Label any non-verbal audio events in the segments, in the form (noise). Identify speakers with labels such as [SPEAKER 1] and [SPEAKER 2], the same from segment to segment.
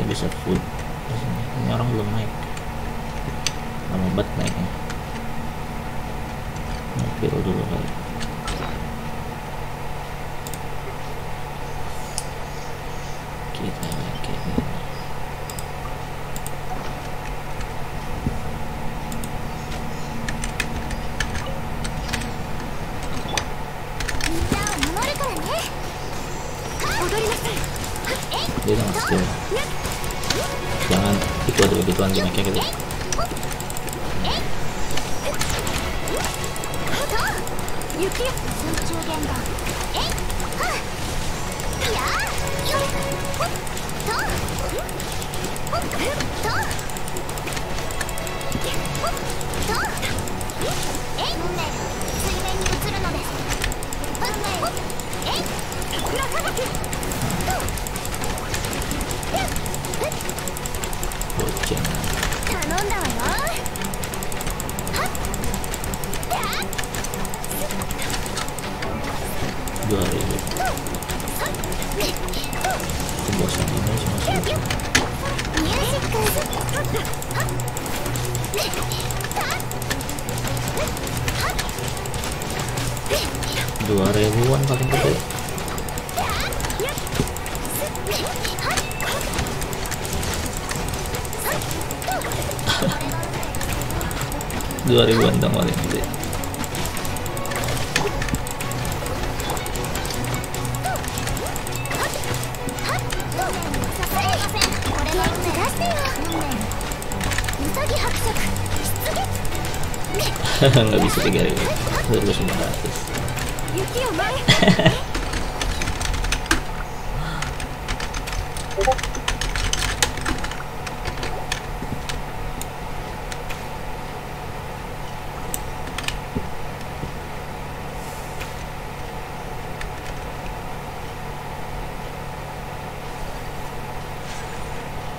[SPEAKER 1] kita bisa food ini orang belum naik. Lama banget naiknya. Mobil dulu kali. Kita lagi. Dia jangan ikut begitu-begituan gimmicknya gitu dua hari ini
[SPEAKER 2] ribu bosan ini sama sini
[SPEAKER 1] dua ribuan paling gede. Dua ribuan dong paling gede. nggak bisa tiga ini harus (laughs) lima ratus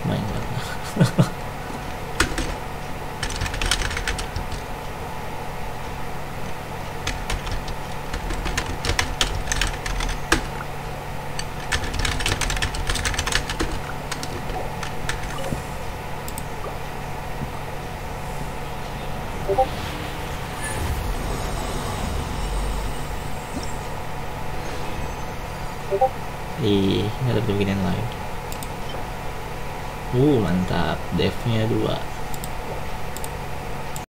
[SPEAKER 1] main Ih, ada bikinin lain. Uh, mantap. Devnya dua.